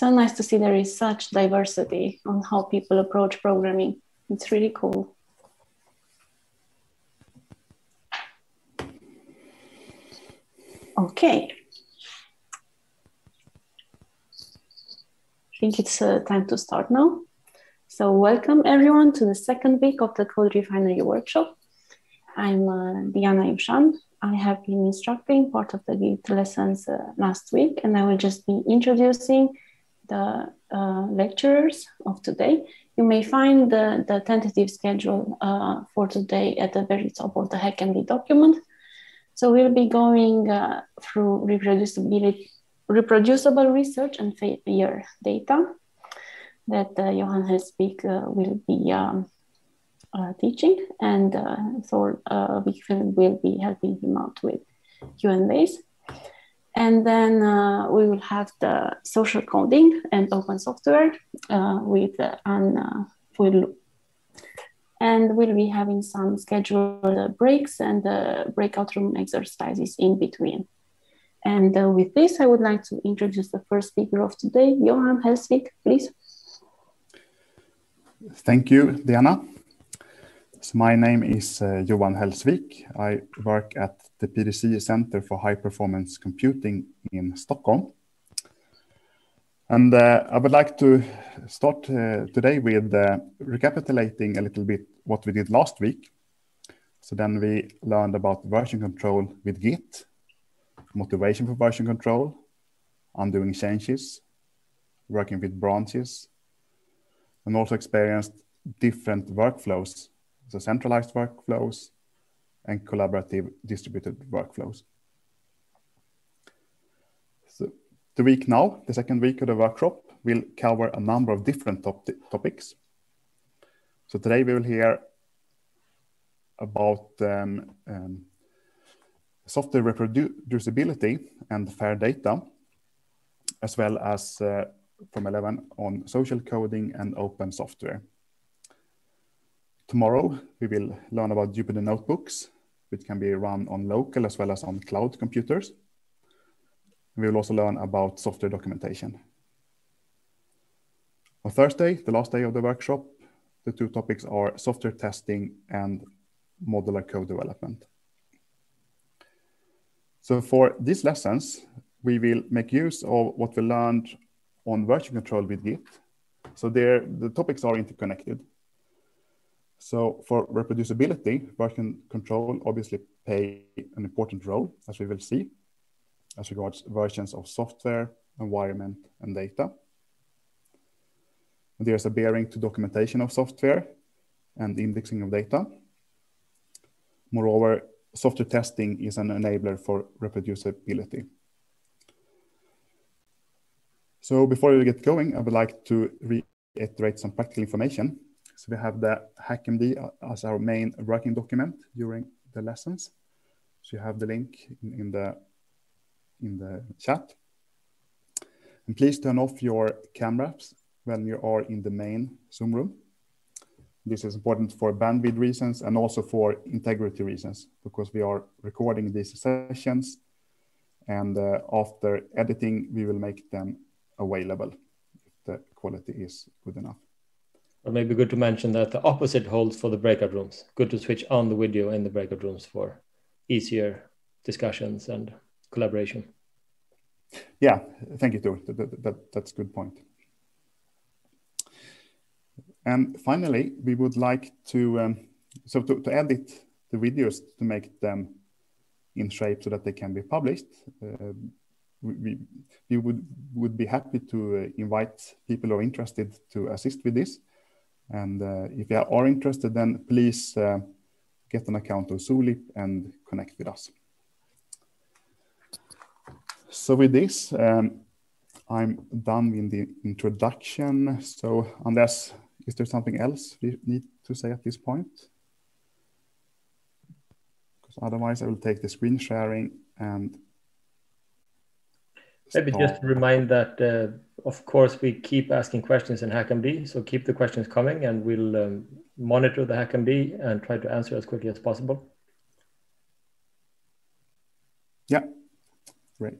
so nice to see there is such diversity on how people approach programming. It's really cool. Okay. I think it's uh, time to start now. So welcome everyone to the second week of the CodeRefinery workshop. I'm uh, Diana Iushan. I have been instructing part of the Git lessons uh, last week, and I will just be introducing the uh, lecturers of today. You may find the, the tentative schedule uh, for today at the very top of the HackMD document. So we'll be going uh, through reproducibility, reproducible research and failure data that uh, Johan Hellsvik uh, will be um, uh, teaching, and Thor uh, will be helping him out with Q&As. And then uh, we will have the social coding and open software uh, with uh, Anna Fouilloux. And we'll be having some scheduled breaks and breakout room exercises in between. And uh, with this, I would like to introduce the first speaker of today, Johan Hellsvik, please. Thank you, Diana. So my name is uh, Johan Hellsvik. I work at the PDC Center for High Performance Computing in Stockholm. And uh, I would like to start uh, today with uh, recapitulating a little bit what we did last week. So then we learned about version control with Git, motivation for version control, undoing changes, working with branches, and also experienced different workflows, so centralized workflows, and collaborative distributed workflows. So the week now, the second week of the workshop, will cover a number of different top topics. So today we will hear about um, um, software reproducibility and fair data, as well as uh, from 11 on social coding and open software. Tomorrow, we will learn about Jupyter Notebooks, which can be run on local as well as on cloud computers. We will also learn about software documentation. On Thursday, the last day of the workshop, the two topics are software testing and modular code development. So for these lessons, we will make use of what we learned on version control with Git. So there, the topics are interconnected. So for reproducibility, version control obviously play an important role, as we will see, as regards versions of software, environment, and data. There's a bearing to documentation of software and indexing of data. Moreover, software testing is an enabler for reproducibility. So before we get going, I would like to reiterate some practical information so we have the HackMD as our main working document during the lessons. So you have the link in, in the in the chat. And please turn off your cameras when you are in the main Zoom room. This is important for bandwidth reasons and also for integrity reasons because we are recording these sessions and uh, after editing, we will make them available if the quality is good enough. Or maybe good to mention that the opposite holds for the breakout rooms. Good to switch on the video in the breakout rooms for easier discussions and collaboration. Yeah, thank you, too. That, that, that, that's a good point. And finally, we would like to, um, so to, to edit the videos to make them in shape so that they can be published. Uh, we, we would, would be happy to uh, invite people who are interested to assist with this. And uh, if you are interested, then please uh, get an account of Zulip and connect with us. So with this, um, I'm done with the introduction. So unless, is there something else we need to say at this point? Because otherwise I will take the screen sharing and Maybe just remind that, uh, of course, we keep asking questions in HackMD. So keep the questions coming and we'll um, monitor the HackMD and try to answer as quickly as possible. Yeah, great.